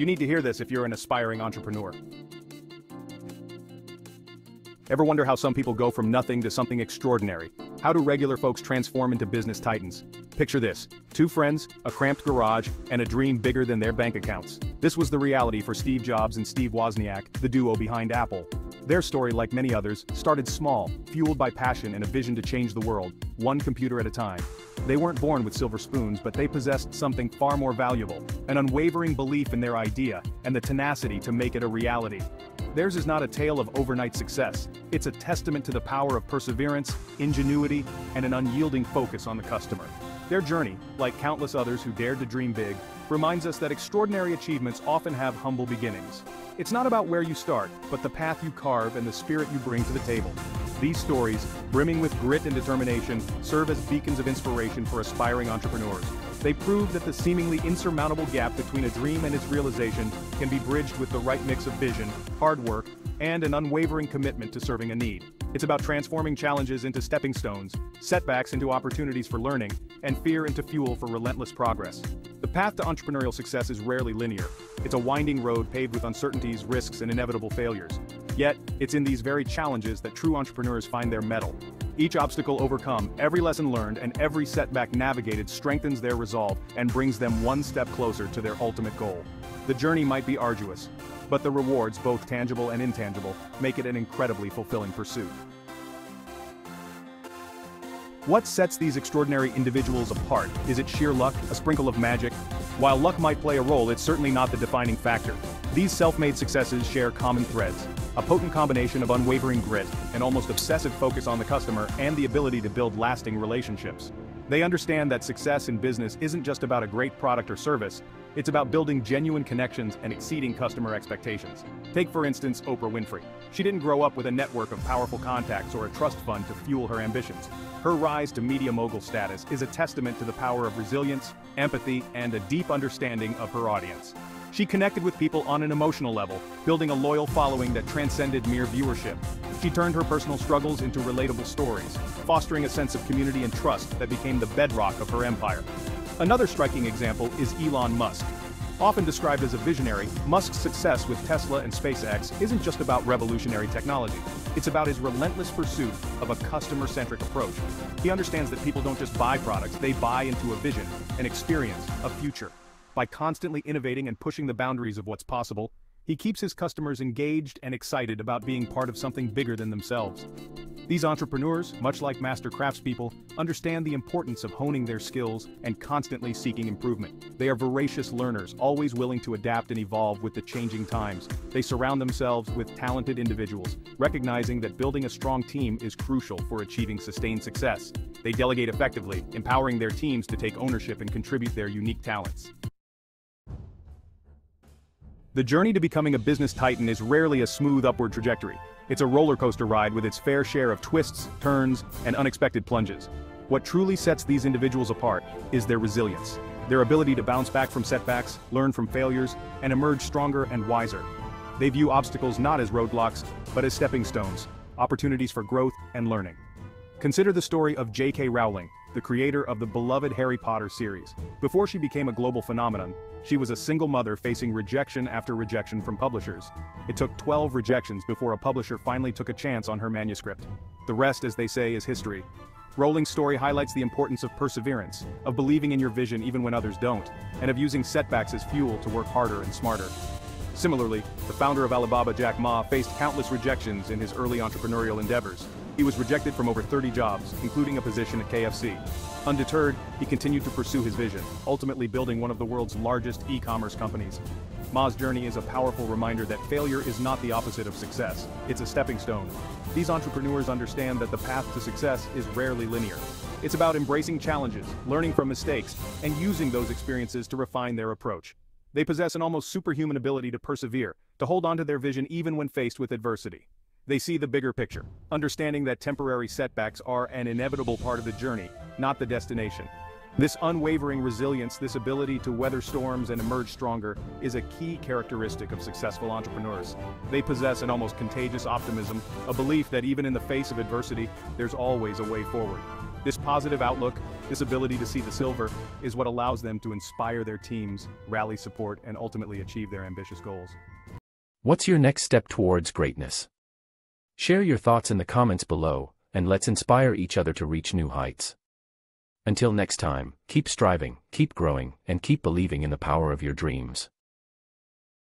You need to hear this if you're an aspiring entrepreneur. Ever wonder how some people go from nothing to something extraordinary? How do regular folks transform into business titans? Picture this, two friends, a cramped garage, and a dream bigger than their bank accounts. This was the reality for Steve Jobs and Steve Wozniak, the duo behind Apple. Their story, like many others, started small, fueled by passion and a vision to change the world, one computer at a time. They weren't born with silver spoons but they possessed something far more valuable, an unwavering belief in their idea, and the tenacity to make it a reality. Theirs is not a tale of overnight success, it's a testament to the power of perseverance, ingenuity, and an unyielding focus on the customer. Their journey, like countless others who dared to dream big, reminds us that extraordinary achievements often have humble beginnings. It's not about where you start, but the path you carve and the spirit you bring to the table. These stories, brimming with grit and determination, serve as beacons of inspiration for aspiring entrepreneurs. They prove that the seemingly insurmountable gap between a dream and its realization can be bridged with the right mix of vision, hard work, and an unwavering commitment to serving a need. It's about transforming challenges into stepping stones, setbacks into opportunities for learning, and fear into fuel for relentless progress. The path to entrepreneurial success is rarely linear. It's a winding road paved with uncertainties, risks, and inevitable failures. Yet, it's in these very challenges that true entrepreneurs find their mettle. Each obstacle overcome, every lesson learned, and every setback navigated strengthens their resolve and brings them one step closer to their ultimate goal. The journey might be arduous, but the rewards, both tangible and intangible, make it an incredibly fulfilling pursuit. What sets these extraordinary individuals apart? Is it sheer luck, a sprinkle of magic? While luck might play a role, it's certainly not the defining factor. These self-made successes share common threads, a potent combination of unwavering grit, an almost obsessive focus on the customer, and the ability to build lasting relationships. They understand that success in business isn't just about a great product or service, it's about building genuine connections and exceeding customer expectations. Take for instance Oprah Winfrey. She didn't grow up with a network of powerful contacts or a trust fund to fuel her ambitions. Her rise to media mogul status is a testament to the power of resilience, empathy, and a deep understanding of her audience. She connected with people on an emotional level, building a loyal following that transcended mere viewership. She turned her personal struggles into relatable stories, fostering a sense of community and trust that became the bedrock of her empire. Another striking example is Elon Musk. Often described as a visionary, Musk's success with Tesla and SpaceX isn't just about revolutionary technology. It's about his relentless pursuit of a customer-centric approach. He understands that people don't just buy products, they buy into a vision, an experience, a future. By constantly innovating and pushing the boundaries of what's possible, he keeps his customers engaged and excited about being part of something bigger than themselves. These entrepreneurs, much like master craftspeople, understand the importance of honing their skills and constantly seeking improvement. They are voracious learners, always willing to adapt and evolve with the changing times. They surround themselves with talented individuals, recognizing that building a strong team is crucial for achieving sustained success. They delegate effectively, empowering their teams to take ownership and contribute their unique talents. The journey to becoming a business titan is rarely a smooth upward trajectory. It's a roller coaster ride with its fair share of twists, turns, and unexpected plunges. What truly sets these individuals apart is their resilience, their ability to bounce back from setbacks, learn from failures, and emerge stronger and wiser. They view obstacles not as roadblocks, but as stepping stones, opportunities for growth and learning. Consider the story of J.K. Rowling, the creator of the beloved Harry Potter series. Before she became a global phenomenon, she was a single mother facing rejection after rejection from publishers. It took 12 rejections before a publisher finally took a chance on her manuscript. The rest, as they say, is history. Rowling's story highlights the importance of perseverance, of believing in your vision even when others don't, and of using setbacks as fuel to work harder and smarter. Similarly, the founder of Alibaba Jack Ma faced countless rejections in his early entrepreneurial endeavors. He was rejected from over 30 jobs, including a position at KFC. Undeterred, he continued to pursue his vision, ultimately building one of the world's largest e-commerce companies. Ma's journey is a powerful reminder that failure is not the opposite of success, it's a stepping stone. These entrepreneurs understand that the path to success is rarely linear. It's about embracing challenges, learning from mistakes, and using those experiences to refine their approach. They possess an almost superhuman ability to persevere, to hold on to their vision even when faced with adversity. They see the bigger picture, understanding that temporary setbacks are an inevitable part of the journey, not the destination. This unwavering resilience, this ability to weather storms and emerge stronger, is a key characteristic of successful entrepreneurs. They possess an almost contagious optimism, a belief that even in the face of adversity, there's always a way forward. This positive outlook, this ability to see the silver, is what allows them to inspire their teams, rally support, and ultimately achieve their ambitious goals. What's your next step towards greatness? Share your thoughts in the comments below, and let's inspire each other to reach new heights. Until next time, keep striving, keep growing, and keep believing in the power of your dreams.